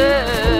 good.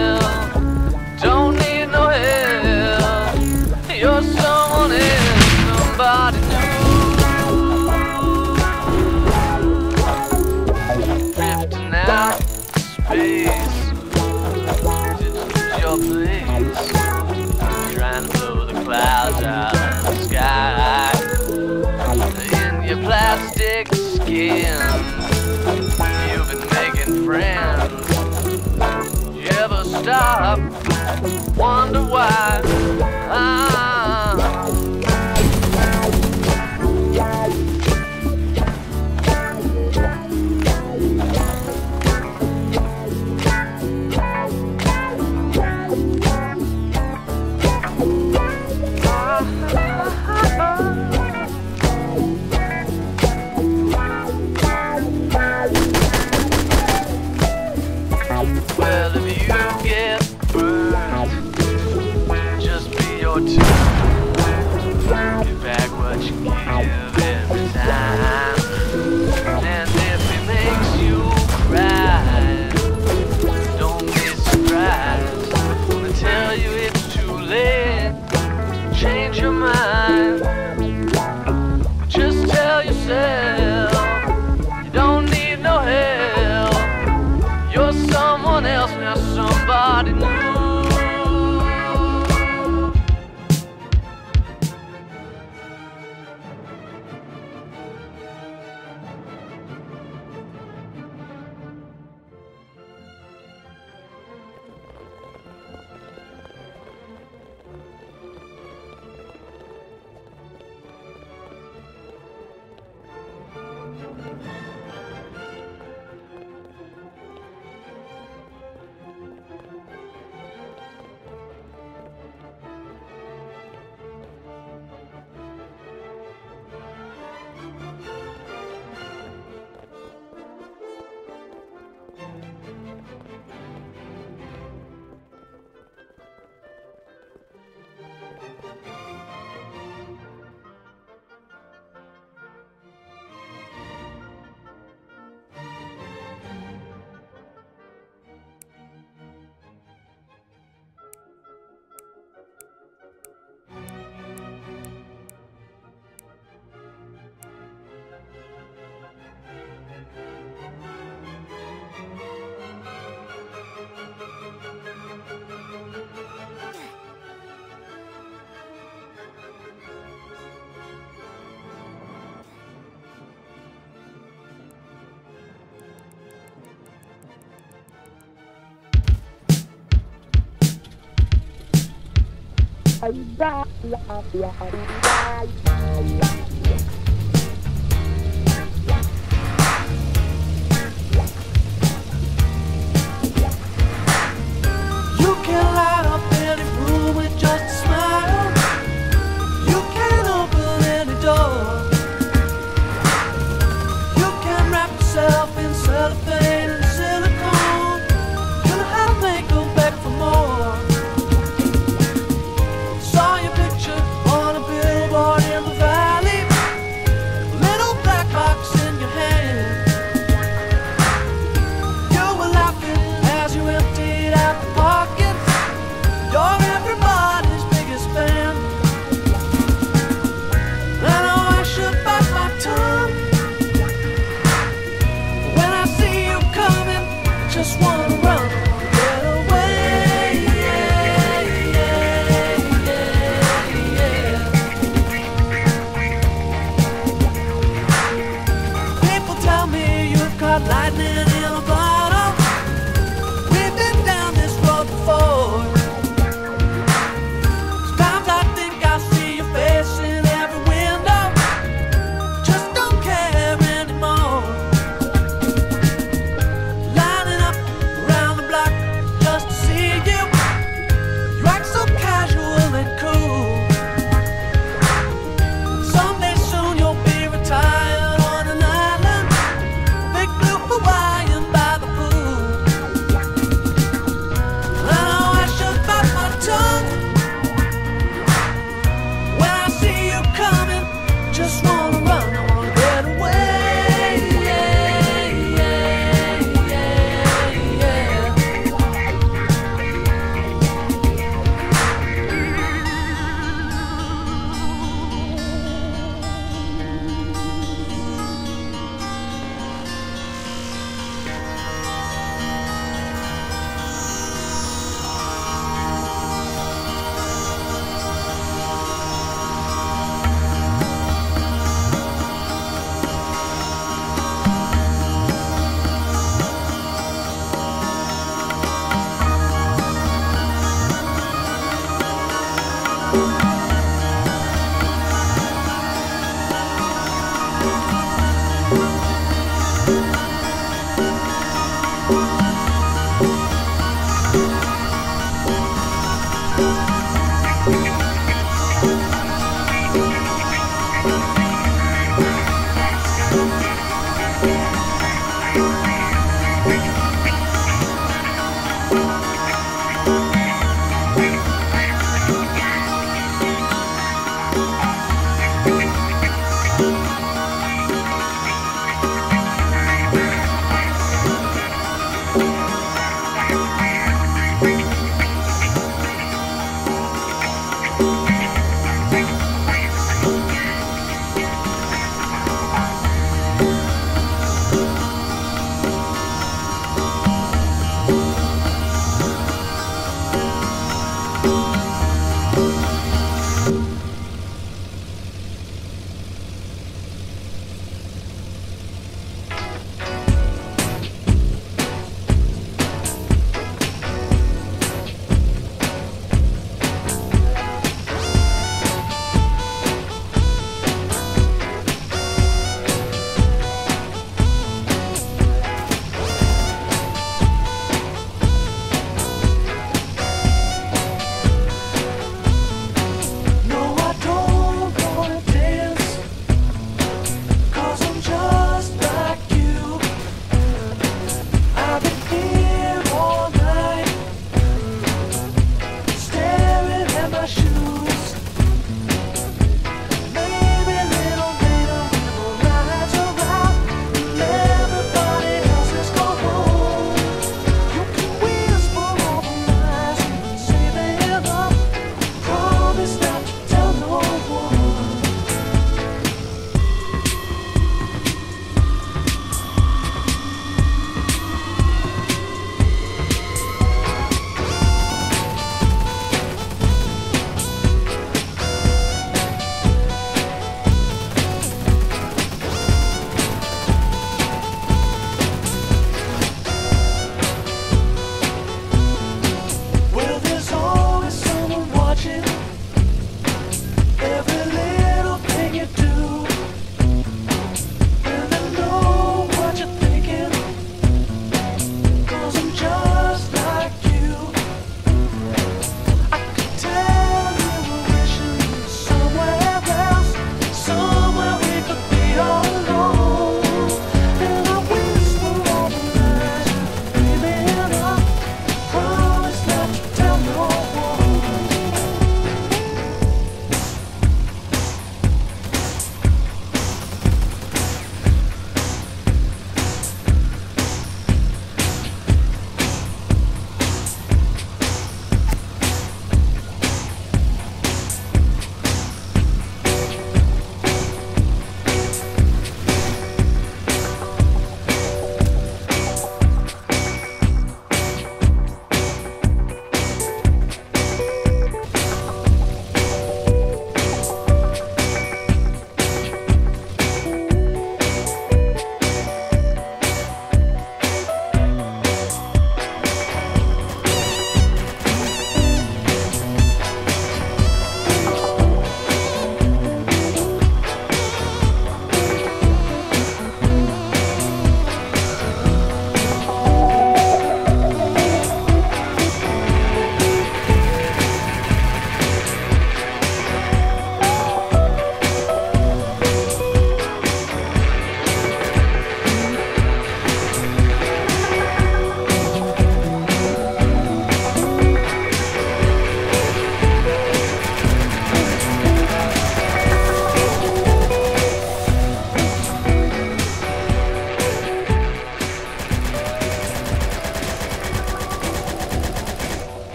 You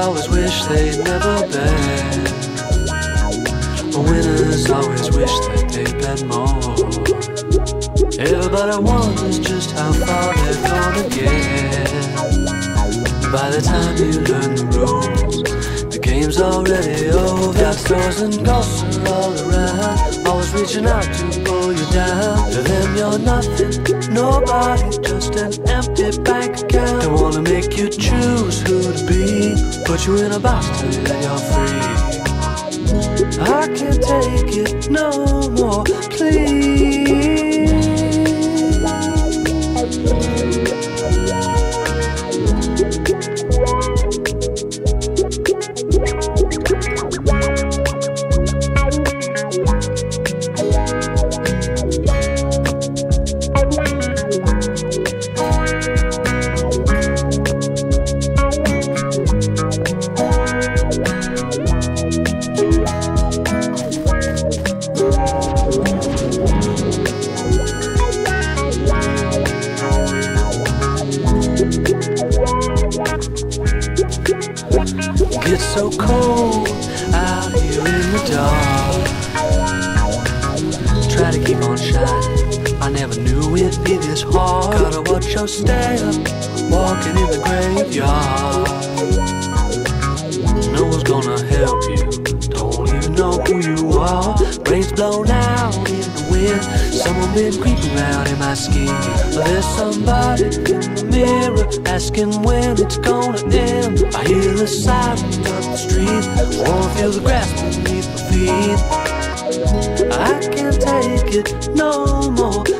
always wish they'd never been. Winners always wish that they'd been more. Everybody wonders just how far they're gonna get. By the time you learn the rules, the game's already over. Got stores and are all around, always reaching out to pull you down. To them, you're nothing, nobody, just an empty bank account. They wanna make you choose who to be, put you in a box till you're free. I can't take it no more, please. Help you. Don't even know who you are. Brains blown out in the wind. Someone been creeping around in my skin. There's somebody in the mirror asking when it's gonna end. I hear the sirens up the street. Wanna feel the grass beneath my feet. I can't take it no more.